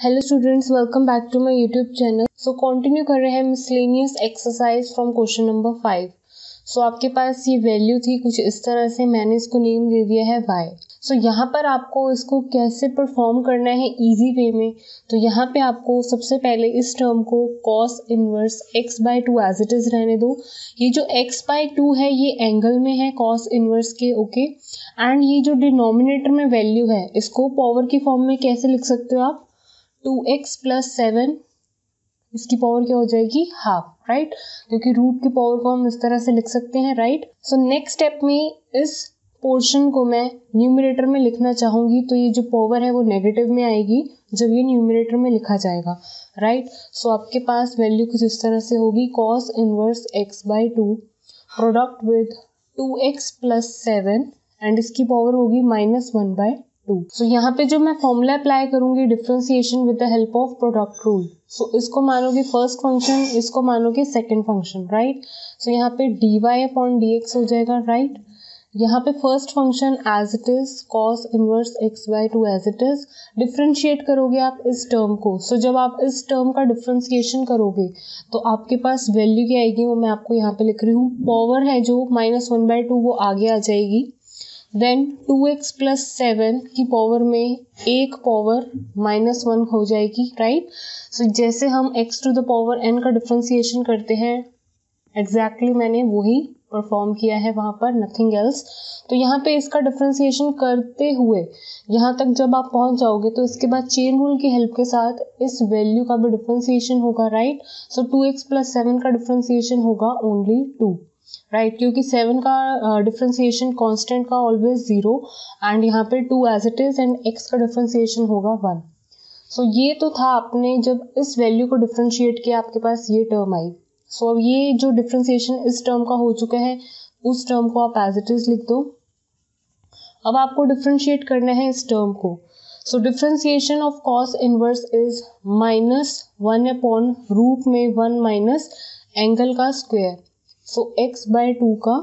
Hello students welcome back to my YouTube channel so continue कर रहे हैं miscellaneous exercise from question number five so आपके पास ये वैल्यू थी कुछ इस तरह से मैंने इसको नेम दे दिया है वाई सो so, यहाँ पर आपको इसको कैसे परफॉर्म करना है इजी वे में? तो यहाँ पे आपको सबसे पहले इस टर्म को cos inverse x by two as it is रहने दो। ये जो एक्स बाय टू है ये एंगल में है कॉस इनवर्स के ओके okay? एंड ये जो डिनोमिनेटर में वैल्यू है इसको पावर की फॉर्म में कैसे लिख सकते हो आप? टू एक्स प्लस सेवन इसकी पावर क्या हो जाएगी? हाफ़ राइट क्योंकि रूट की पावर को हम इस तरह से लिख सकते हैं राइट सो नेक्स्ट स्टेप में इस पोर्शन को मैं न्यूमिनेटर में लिखना चाहूँगी तो ये जो पावर है वो नेगेटिव में आएगी जब ये न्यूमिनेटर में लिखा जाएगा राइट सो so, आपके पास वैल्यू कुछ इस तरह से होगी cos inverse x by two product with two x plus seven and इसकी पावर होगी minus one by two so यहाँ पे जो मैं फॉर्मूला अप्लाई करूँगी differentiation with the help of product rule so इसको मानोगे फ़र्स्ट फ़ंक्शन इसको मानोगे सेकेंड फ़ंक्शन राइट सो यहाँ पे d y upon d x हो जाएगा राइट right? यहाँ पे first function as it is cos inverse x by two as it is differentiate करोगे आप इस टर्म को. सो so, जब आप इस टर्म का डिफ्रेंसिएशन करोगे तो आपके पास वैल्यू क्या आएगी वो मैं आपको यहाँ पे लिख रही हूँ. पावर है जो माइनस वन बाई टू वो आगे आ जाएगी. Then two x plus seven की पावर में एक पावर माइनस वन हो जाएगी राइट right? सो so, जैसे हम x to the power n का डिफ्रेंसिएशन करते हैं एग्जैक्टली exactly मैंने वही परफॉर्म किया है वहाँ पर नथिंग एल्स तो यहाँ पे इसका डिफ्रेंसिएशन करते हुए यहाँ तक जब आप पहुँच जाओगे तो इसके बाद चेन रूल की हेल्प के साथ इस वैल्यू का भी डिफ्रेंसिएशन होगा right so two x plus seven का डिफ्रेंसिएशन होगा ओनली टू राइट right? क्योंकि सेवन का डिफ्रेंसिएशन कांस्टेंट का ऑलवेज ज़ीरो एंड यहाँ पे two as it is and x का डिफ्रेंसिएशन होगा वन सो so, ये तो था आपने जब इस वैल्यू को डिफ्रेंशिएट किया आपके पास ये टर्म आई. सो so, अब ये जो डिफ्रेंसिएशन इस टर्म का हो चुका है उस टर्म को आप एज इट इज़ लिख दो. अब आपको डिफ्रेंशिएट करना है इस टर्म को. So differentiation of cos inverse is minus one upon root में वन माइनस एंगल का square so x by two का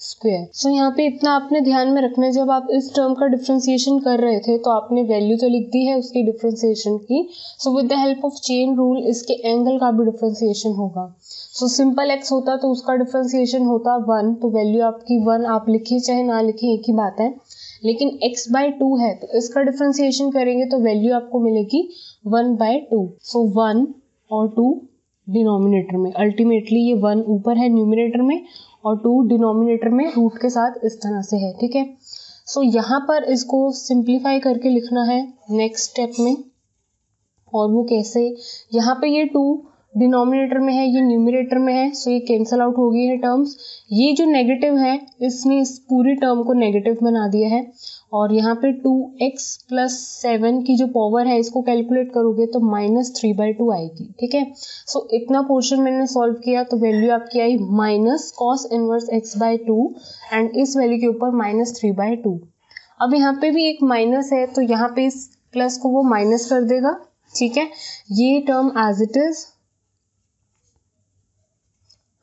स्क्वेयर सो यहाँ पे इतना आपने ध्यान में रखना है, जब आप इस टर्म का डिफ्रेंसिएशन कर रहे थे तो आपने वैल्यू तो लिख दी है उसकी डिफ्रेंसिएशन की। So with the help of chain rule इसके एंगल का भी डिफ्रेंसिएशन होगा। सो सिंपल एक्स होता तो उसका डिफ्रेंसिएशन होता वन तो वैल्यू आपकी वन आप लिखिए चाहे ना लिखिए, एक ही बात है। लेकिन x बाय टू है तो इसका डिफ्रेंसिएशन करेंगे तो वैल्यू आपको मिलेगी one by two so one और टू डिनोमिनेटर में। अल्टीमेटली ये वन ऊपर है न्यूमिनेटर में और टू डिनोमिनेटर में रूट के साथ इस तरह से है ठीक है? सो so, यहाँ पर इसको सिंप्लीफाई करके लिखना है नेक्स्ट स्टेप में। और वो कैसे? यहाँ पे ये टू डिनोमिनेटर में है ये न्यूमिनेटर में है सो ये कैंसिल आउट हो गई है टर्म्स ये जो नेगेटिव है इसने इस पूरी टर्म को नेगेटिव बना दिया है. और यहाँ पे टू एक्स प्लस सेवन की जो पावर है इसको कैलकुलेट करोगे तो माइनस थ्री बाई टू आएगी ठीक है? सो so, इतना पोर्शन मैंने सॉल्व किया तो वैल्यू आपकी आई minus cos inverse x by two and इस वैल्यू के ऊपर माइनस थ्री बाय टू अब यहाँ पे भी एक माइनस है तो यहाँ पे इस प्लस को वो माइनस कर देगा ठीक है? ये term as it is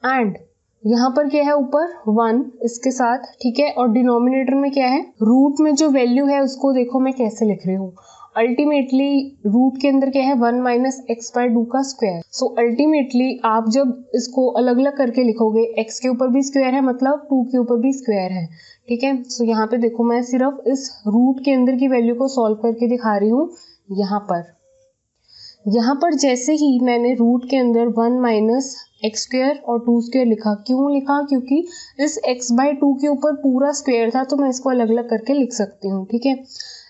and यहाँ पर क्या है ऊपर? वन इसके साथ, ठीक है? और डिनोमिनेटर में क्या है? रूट में जो वैल्यू है उसको देखो मैं कैसे लिख रही हूँ। अल्टीमेटली रूट के अंदर क्या है? One minus x by two का स्क्वायर सो अल्टीमेटली आप जब इसको अलग अलग करके लिखोगे एक्स के ऊपर भी स्क्वायर है मतलब टू के ऊपर भी स्क्वायर है। ठीक है? सो यहाँ पे देखो मैं सिर्फ़ इस रूट के अंदर की वैल्यू को सॉल्व करके दिखा रही हूँ, यहाँ पर। यहाँ पर जैसे ही मैंने रूट के अंदर वन माइनस एक्स स्क्वेयर और टू स्क्वेयर लिखा, क्यों लिखा? क्योंकि इस एक्स बाई टू के ऊपर पूरा स्क्वेयर था तो मैं इसको अलग अलग करके लिख सकती हूँ, ठीक है?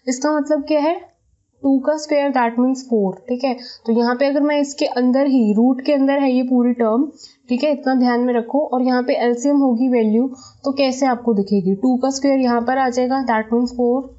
इसका मतलब क्या है? टू का स्क्वेयर दैट मीन्स फोर ठीक है? तो यहाँ पे अगर मैं इसके अंदर ही रूट के अंदर है ये पूरी टर्म ठीक है? इतना ध्यान में रखो, और यहाँ पे एल्सियम होगी वैल्यू तो कैसे आपको दिखेगी? टू का स्क्वेयर यहाँ पर आ जाएगा that means four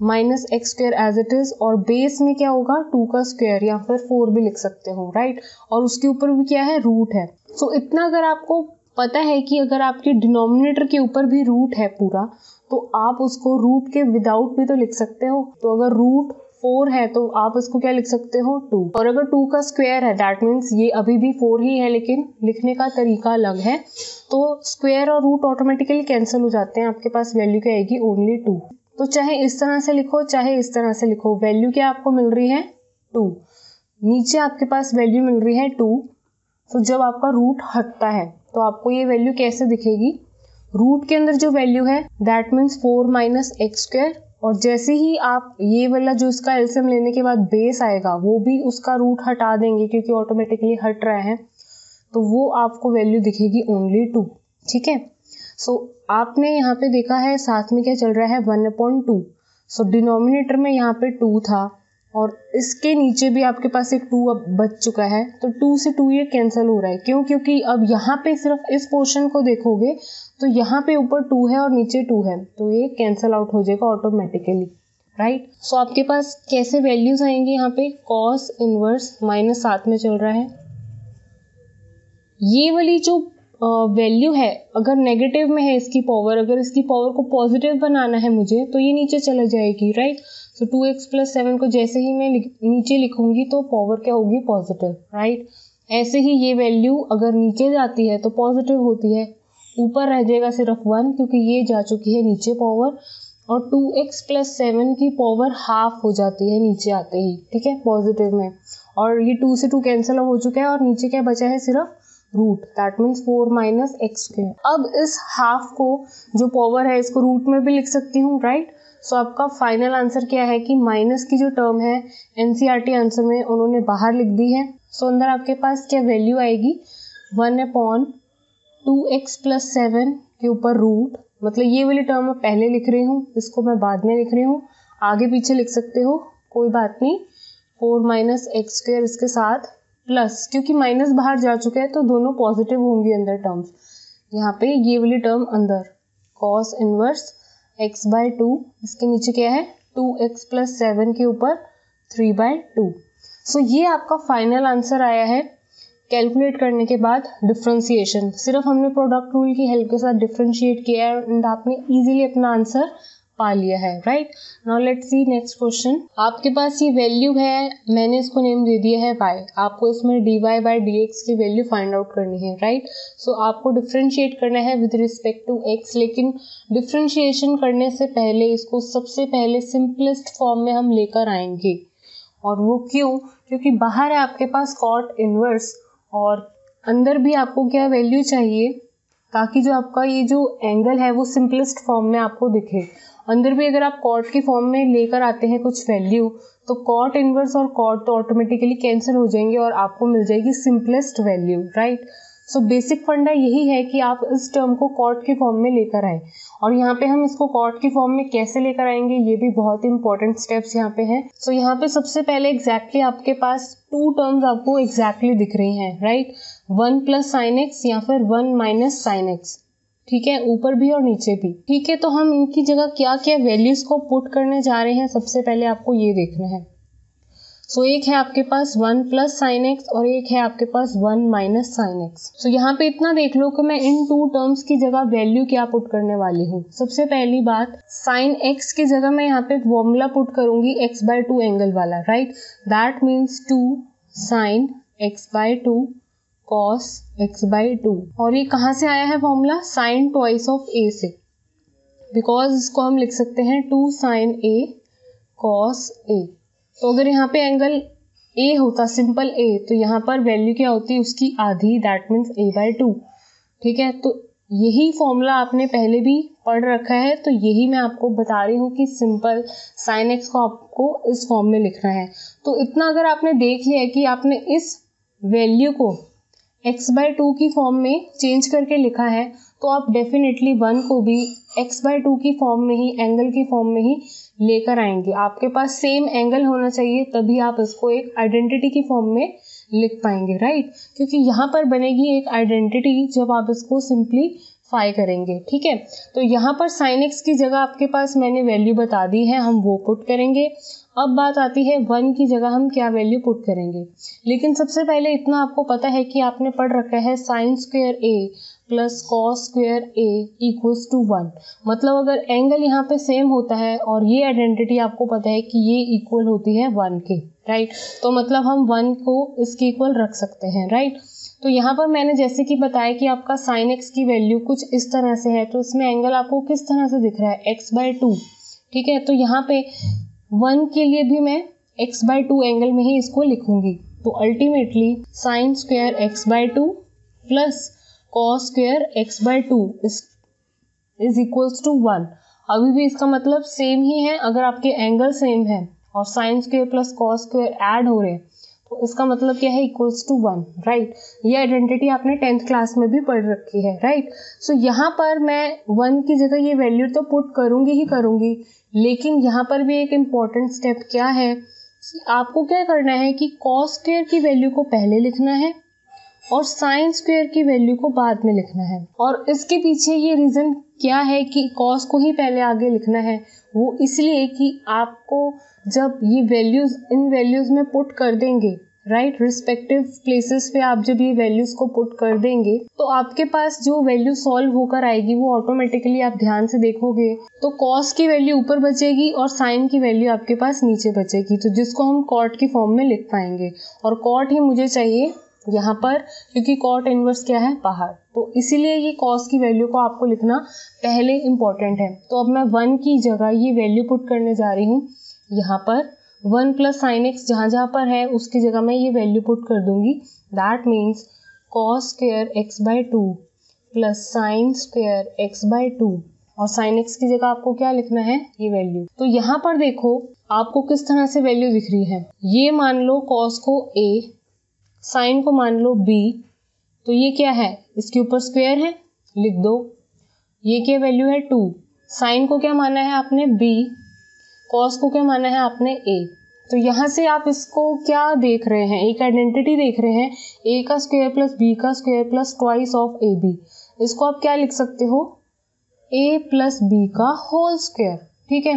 minus x square as it is और बेस में क्या होगा? टू का स्क्वेयर या फिर फोर भी लिख सकते हो राइट और उसके ऊपर भी क्या है? रूट है। सो so, इतना अगर आपको पता है कि अगर आपके डिनोमिनेटर के ऊपर भी रूट है पूरा तो आप उसको रूट के विदाउट भी तो लिख सकते हो। तो अगर रूट फोर है तो आप इसको क्या लिख सकते हो? टू। और अगर टू का स्क्वायर है दैट मीन्स ये अभी भी फोर ही है लेकिन लिखने का तरीका अलग है। तो स्क्वायर और रूट ऑटोमेटिकली कैंसिल हो जाते हैं आपके पास वैल्यू क्या आएगी? ओनली टू तो चाहे इस तरह से लिखो, चाहे इस तरह से लिखो वैल्यू क्या आपको मिल रही है? टू नीचे आपके पास वैल्यू मिल रही है टू तो जब आपका रूट हटता है तो आपको ये वैल्यू कैसे दिखेगी? रूट के अंदर जो वैल्यू है that means four minus x square और जैसे ही आप ये वाला जो इसका एल्सियम लेने के बाद बेस आएगा, वो भी उसका रूट हटा देंगे, क्योंकि ऑटोमेटिकली हट रहा है तो वो आपको वैल्यू दिखेगी ओनली टू ठीक है? सो so, आपने यहाँ पे देखा है साथ में क्या चल रहा है? One upon two so denominator में यहाँ पे टू था और इसके नीचे भी आपके पास एक टू अब बच चुका है। तो टू से टू ये कैंसिल हो रहा है। क्यों? क्योंकि अब यहाँ पे सिर्फ़ इस पोर्शन को देखोगे तो यहाँ पे ऊपर टू है और नीचे टू है। तो ये कैंसिल आउट हो जाएगा ऑटोमेटिकली राइट सो आपके पास कैसे वैल्यूज़ आएँगे यहाँ पे? कॉस इनवर्स माइनस सात में चल रहा है। ये वाली जो वैल्यू है। अगर नेगेटिव में है इसकी पावर अगर इसकी पावर को पॉजिटिव बनाना है मुझे तो ये नीचे चला जाएगी right so two x plus seven को जैसे ही मैं नीचे लिखूँगी तो पावर क्या होगी? पॉजिटिव राइट ऐसे ही ये वैल्यू अगर नीचे जाती है तो पॉजिटिव होती है। ऊपर रह जाएगा सिर्फ़ वन क्योंकि ये जा चुकी है नीचे पावर और टू एक्स प्लस सेवन की पावर हाफ़ हो जाती है नीचे आते ही, ठीक है? पॉजिटिव में। और ये टू से टू कैंसिल हो चुका है और नीचे क्या बचा है? सिर्फ़ root that means four minus x square अब इस हाफ़ को जो पावर है इसको रूट में भी लिख सकती हूँ राइट सो आपका फाइनल आंसर क्या है कि माइनस की जो टर्म है एनसीईआरटी आंसर में उन्होंने बाहर लिख दी है। सो so, अंदर आपके पास क्या वैल्यू आएगी? One upon two x plus seven के ऊपर रूट मतलब ये वाली टर्म मैं पहले लिख रही हूँ इसको मैं बाद में लिख रही हूँ। आगे पीछे लिख सकते हो कोई बात नहीं। फोर माइनस एक्स स्क्वेयर इसके साथ प्लस क्योंकि माइनस बाहर जा चुका है तो दोनों पॉजिटिव होंगे अंदर टर्म्स यहाँ पे ये वाली टर्म अंदर cos inverse x by two इसके नीचे क्या है? टू एक्स प्लस सेवन के ऊपर थ्री बाय टू सो ये आपका फाइनल आंसर आया है कैलकुलेट करने के बाद डिफ्रेंसिएशन सिर्फ़ हमने प्रोडक्ट रूल की हेल्प के साथ डिफ्रेंशिएट किया है एंड आपने इजीली अपना आंसर पा लिया है right now let see next question आपके पास ये वैल्यू है मैंने इसको नेम दे दिया है वाई आपको इसमें d y by d x की वैल्यू फाइंड आउट करनी है राइट right? सो so, आपको डिफ्रेंशिएट करना है विद रिस्पेक्ट टू एक्स लेकिन डिफ्रेंशिएशन करने से पहले इसको सबसे पहले सिंपलेस्ट फॉर्म में हम लेकर आएँगे। और वो क्यों? क्योंकि बाहर है आपके पास कॉट इनवर्स और अंदर भी आपको क्या वैल्यू चाहिए? ताकि जो आपका ये जो एंगल है वो सिंपलेस्ट फॉर्म में आपको दिखे। अंदर भी अगर आप कॉट के फॉर्म में लेकर आते हैं कुछ वैल्यू तो कॉट इनवर्स और कॉट तो ऑटोमेटिकली कैंसिल हो जाएँगे और आपको मिल जाएगी simplest value right so basic फंडा यही है कि आप इस टर्म को कॉट के फॉर्म में लेकर आए। और यहाँ पे हम इसको कॉट के फॉर्म में कैसे लेकर आएँगे ये भी बहुत इंपॉर्टेंट स्टेप्स यहाँ पे हैं। सो so, यहाँ पे सबसे पहले एग्जैक्टली exactly आपके पास टू टर्म्स आपको एग्जैक्टली exactly दिख रही हैं right one plus sine x या फिर वन माइनस साइन एक्स ठीक है? ऊपर भी और नीचे भी। ठीक है तो हम इनकी जगह क्या क्या वैल्यूज़ को पुट करने जा रहे हैं सबसे पहले आपको ये देखना है। सो so, एक है आपके पास वन प्लस साइन एक्स और एक है आपके पास one minus sine x so यहाँ पे इतना देख लो कि मैं इन टू टर्म्स की जगह वैल्यू क्या पुट करने वाली हूँ। सबसे पहली बात साइन एक्स की जगह मैं यहाँ पे फॉर्मूला पुट करूँगी एक्स बाय टू एंगल वाला right that means two sine x by two cos x by two और ये कहाँ से आया है formula sine twice of a से। बिकॉज़ इसको हम लिख सकते हैं two sine a cos a तो अगर यहाँ पे एंगल ए होता सिंपल ए तो यहाँ पर वैल्यू क्या होती? है उसकी आधी that means a by two ठीक है? तो यही फॉर्मूला आपने पहले भी पढ़ रखा है तो यही मैं आपको बता रही हूँ कि सिंपल साइन एक्स को आपको इस फॉर्म में लिखना है। तो इतना अगर आपने देख लिया कि आपने इस वैल्यू को एक्स बाय टू की फॉर्म में चेंज करके लिखा है तो आप डेफिनेटली वन को भी एक्स बाय टू की फॉर्म में ही एंगल की फॉर्म में ही लेकर आएँगे। आपके पास सेम एंगल होना चाहिए, तभी आप इसको एक आइडेंटिटी की फॉर्म में लिख पाएँगे राइट क्योंकि यहाँ पर बनेगी एक आइडेंटिटी जब आप इसको सिंपली फाई करेंगे, ठीक है? तो यहाँ पर साइन एक्स की जगह आपके पास मैंने वैल्यू बता दी है, हम वो पुट करेंगे। अब बात आती है वन की जगह हम क्या वैल्यू पुट करेंगे। लेकिन सबसे पहले इतना आपको पता है कि आपने पढ़ रखा है sine square a plus cos square a equals to one मतलब अगर एंगल यहाँ पे सेम होता है और ये आइडेंटिटी आपको पता है कि ये इक्वल होती है वन के राइट तो मतलब हम वन को इसके इक्वल रख सकते हैं राइट तो यहाँ पर मैंने जैसे कि बताया कि आपका साइन एक्स की वैल्यू कुछ इस तरह से है तो इसमें एंगल आपको किस तरह से दिख रहा है? एक्स बाय टू ठीक है? तो यहाँ पे वन के लिए भी मैं एक्स बाय टू एंगल में ही इसको लिखूँगी। तो ultimately sine square x by two plus cos square x by two is equals to one अभी भी इसका मतलब सेम ही है, अगर आपके एंगल सेम है और sine square plus cos square add हो रहे हैं। तो इसका मतलब क्या है इक्वल्स टू वन राइट ये आइडेंटिटी आपने टेंथ क्लास में भी पढ़ रखी है राइट सो so, यहाँ पर मैं वन की जगह ये वैल्यू तो पुट करूँगी ही करूँगी लेकिन यहाँ पर भी एक इंपॉर्टेंट स्टेप क्या है कि आपको क्या करना है कि कॉस स्क्वेयर की वैल्यू को पहले लिखना है और साइन स्क्वेयर की वैल्यू को बाद में लिखना है। और इसके पीछे ये रीज़न क्या है कि कॉस को ही पहले आगे लिखना है वो इसलिए कि आपको जब ये वैल्यूज़ इन वैल्यूज़ में पुट कर देंगे राइट रिस्पेक्टिव प्लेसेस पे आप जब ये वैल्यूज़ को पुट कर देंगे तो आपके पास जो वैल्यू सॉल्व होकर आएगी, वो ऑटोमेटिकली आप ध्यान से देखोगे। तो कॉस की वैल्यू ऊपर बचेगी और साइन की वैल्यू आपके पास नीचे बचेगी। तो जिसको हम कॉट की फॉर्म में लिख पाएँगे। और कॉट ही मुझे चाहिए यहाँ पर, क्योंकि कॉट इनवर्स क्या है? बाहर। तो इसीलिए ये कॉस की वैल्यू को आपको लिखना पहले इंपॉर्टेंट है। तो अब मैं वन की जगह ये वैल्यू पुट करने जा रही हूँ। यहाँ पर वन प्लस साइन एक्स जहाँ जहाँ पर है, उसकी जगह मैं ये वैल्यू पुट कर दूँगी। That means cos square x by two plus sine square x by two और साइन एक्स की जगह आपको क्या लिखना है? ये वैल्यू तो यहाँ पर देखो, आपको किस तरह से वैल्यू दिख रही है। ये मान लो कॉस को ए साइन को मान लो बी तो ये क्या है? इसके ऊपर स्क्वेयर है, लिख दो। ये क्या वैल्यू है? टू साइन को क्या माना है आपने? बी कॉस को क्या माना है आपने? ए तो यहाँ से आप इसको क्या देख रहे हैं? एक आइडेंटिटी देख रहे हैं। ए का स्क्वायर प्लस बी का square plus twice of a b इसको आप क्या लिख सकते हो? ए प्लस बी का होल स्क्वायर ठीक है?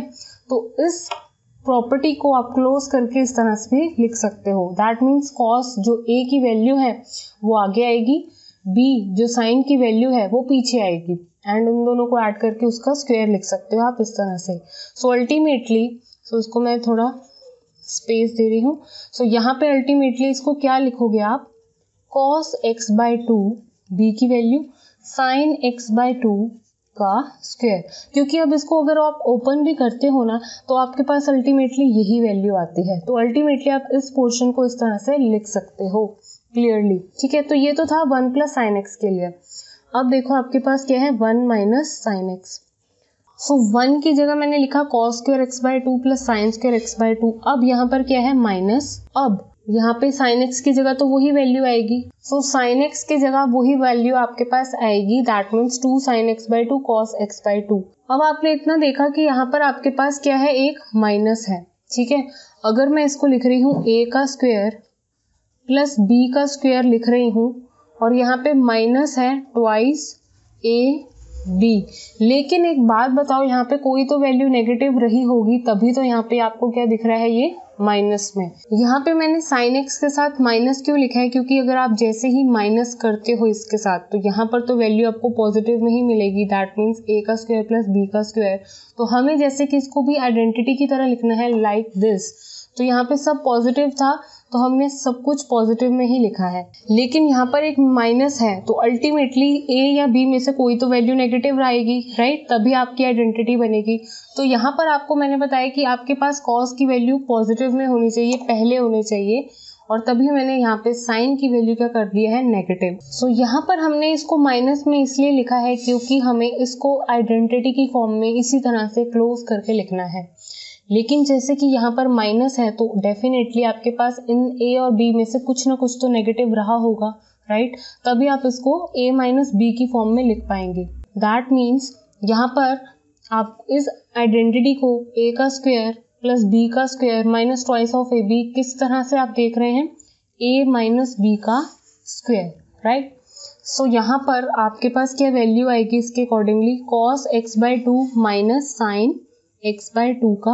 तो इस प्रॉपर्टी को आप क्लोज करके इस तरह से भी लिख सकते हो। दैट मीन्स कॉस जो ए की वैल्यू है वो आगे आएगी। बी जो साइन की वैल्यू है वो पीछे आएगी। एंड उन दोनों को ऐड करके उसका स्क्वायर लिख सकते हो आप इस तरह से। सो अल्टीमेटली सो इसको मैं थोड़ा स्पेस दे रही हूँ। सो so, यहाँ पे अल्टीमेटली इसको क्या लिखोगे आप? Cos x by two b की value sine x by two का स्क्वायर क्योंकि अब इसको अगर आप ओपन भी करते हो ना तो आपके पास अल्टीमेटली यही वैल्यू आती है. तो अल्टीमेटली आप इस पोर्शन को इस तरह से लिख सकते हो क्लियरली ठीक है? तो ये तो था वन प्लस साइन एक्स के लिए. अब देखो आपके पास क्या है? One minus sine x so one की जगह मैंने लिखा cos square x by two plus sine square x by two अब यहाँ पर क्या है? माइनस अब यहाँ पे साइन एक्स की जगह तो वही वैल्यू आएगी। सो साइन एक्स की जगह वही वैल्यू आपके पास आएगी। That means two sine x by two cos x by two अब आपने इतना देखा कि यहाँ पर आपके पास क्या है? एक माइनस है। ठीक है? अगर मैं इसको लिख रही हूँ ए का स्क्वेयर प्लस बी का स्क्वेयर लिख रही हूँ, और यहाँ पे माइनस है ट्वाइस ए बी। लेकिन एक बात बताओ, यहाँ पे कोई तो वैल्यू नेगेटिव रही होगी, तभी तो यहाँ पे आपको क्या दिख रहा है ये माइनस में। यहाँ पे मैंने साइन एक्स के साथ माइनस क्यों लिखा है? क्योंकि अगर आप जैसे ही माइनस करते हो इसके साथ तो यहाँ पर तो वैल्यू आपको पॉजिटिव में ही मिलेगी। दैट मीन्स ए का स्क्वायर प्लस बी का स्क्वायर तो हमें जैसे कि इसको भी आइडेंटिटी की तरह लिखना है लाइक like दिस तो यहाँ पे सब पॉजिटिव था तो हमने सब कुछ पॉजिटिव में ही लिखा है। लेकिन यहाँ पर एक माइनस है तो अल्टीमेटली ए या बी में से कोई तो वैल्यू नेगेटिव आएगी राइट तभी आपकी आइडेंटिटी बनेगी। तो यहाँ पर आपको मैंने बताया कि आपके पास कॉज की वैल्यू पॉजिटिव में होनी चाहिए पहले होनी चाहिए और तभी मैंने यहाँ पे साइन की वैल्यू क्या कर दिया है नेगेटिव सो so, यहाँ पर हमने इसको माइनस में इसलिए लिखा है क्योंकि हमें इसको आइडेंटिटी की फॉर्म में इसी तरह से क्लोज करके लिखना है। लेकिन जैसे कि यहाँ पर माइनस है तो डेफिनेटली आपके पास इन ए और बी में से कुछ ना कुछ तो नेगेटिव रहा होगा राइट right? तभी आप इसको ए माइनस बी की फॉर्म में लिख पाएँगे। दैट मीन्स यहाँ पर आप इस आइडेंटिटी को ए का स्क्वेयर प्लस बी का square minus twice of a b किस तरह से आप देख रहे हैं? ए माइनस बी का स्क्वेयर राइट सो यहाँ पर आपके पास क्या वैल्यू आएगी इसके accordingly cos x by two minus sine x by two का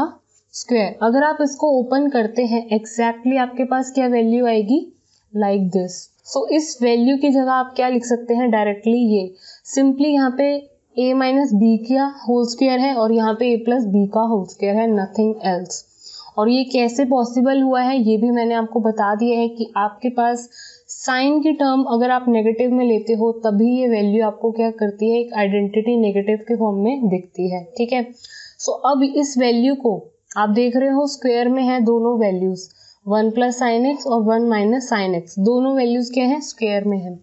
स्क्वायर। अगर आप इसको ओपन करते हैं एग्जैक्टली exactly आपके पास क्या वैल्यू आएगी? लाइक दिस सो इस वैल्यू की जगह आप क्या लिख सकते हैं? डायरेक्टली ये। सिंपली यहाँ पे ए माइनस बी का होल स्क्वायर है और यहाँ पे ए प्लस बी का होल स्क्वायर है नथिंग एल्स और ये कैसे पॉसिबल हुआ है, ये भी मैंने आपको बता दिया है कि आपके पास साइन की टर्म अगर आप नेगेटिव में लेते हो, तभी ये वैल्यू आपको क्या करती है? एक आइडेंटिटी नेगेटिव के फॉर्म में दिखती है। ठीक है? सो so, अब इस वैल्यू को आप देख रहे हो स्क्वेयर में है दोनों values one plus sine x और वन माइनस साइन एक्स। दोनों वैल्यूज़ क्या है? स्क्वेयर में है।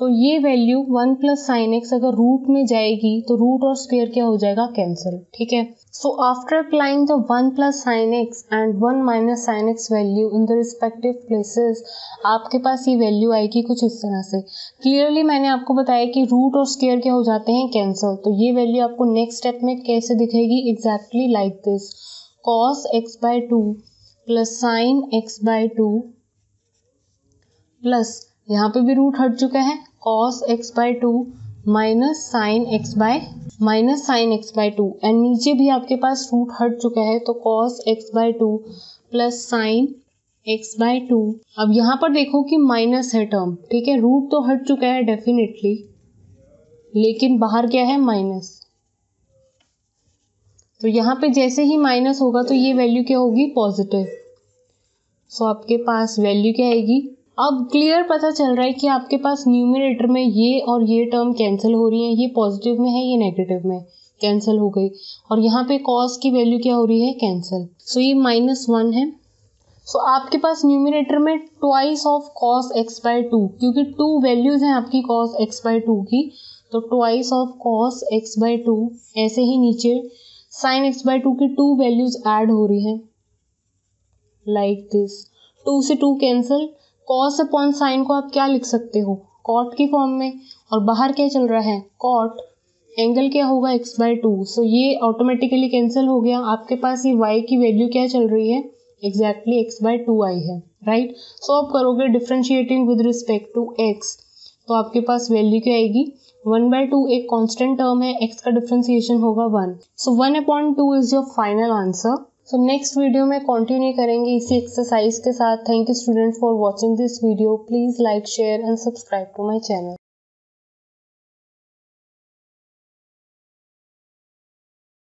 तो ये value one plus sine x अगर रूट में जाएगी तो रूट और स्क्वेयर क्या हो जाएगा? कैंसिल ठीक है? So after applying the one plus sine x and one minus sine x value in the respective places आपके पास ये वैल्यू आएगी कुछ इस तरह से। क्लियरली मैंने आपको बताया कि रूट और स्क्वेयर क्या हो जाते हैं? कैंसिल तो ये वैल्यू आपको नेक्स्ट स्टेप में कैसे दिखेगी? Exactly like this cos x by two plus sine x by two plus यहाँ पे भी रूट हट चुका है। Cos x by two minus sine x by minus sine x by two and नीचे भी आपके पास रूट हट चुका है तो cos x by two plus sine x by two अब यहाँ पर देखो कि माइनस है टर्म ठीक है? रूट तो हट चुका है डेफिनेटली लेकिन बाहर क्या है? माइनस तो यहाँ पे जैसे ही माइनस होगा तो ये वैल्यू क्या होगी? पॉजिटिव सो आपके पास वैल्यू क्या आएगी? अब क्लियर पता चल रहा है कि आपके पास न्यूमिनेटर में ये और ये टर्म कैंसिल हो रही है ये पॉजिटिव में है ये नेगेटिव में कैंसिल हो गई। और यहाँ पे कॉस की वैल्यू क्या हो रही है? कैंसिल सो so, ये माइनस वन है। सो so, आपके पास न्यूमिनेटर में twice of cos x by two क्योंकि टू वैल्यूज़ हैं आपकी कॉस एक्स बाय टू की तो twice of cos x by two ऐसे ही नीचे साइन एक्स बाय टू की टू वैल्यूज़ ऐड हो रही हैं। लाइक दिस टू से two cancel cos upon sine को आप क्या लिख सकते हो? कॉट की फॉर्म में। और बाहर क्या चल रहा है? कॉट एंगल क्या होगा? एक्स बाय टू सो ये ऑटोमेटिकली कैंसिल हो गया। आपके पास ये वाई की वैल्यू क्या चल रही है? एग्जैक्टली एक्स बाय टू आई है। राइट सो आप करोगे differentiating with respect to x तो आपके पास वैल्यू क्या आएगी? वन बाय टू एक कॉन्स्टेंट टर्म है। एक्स का डिफ्रेंसिएशन होगा one so one upon two is your final answer so next video में कंटिन्यू करेंगे इसी एक्सरसाइज के साथ. Thank you student for watching this video please like share and subscribe to my channel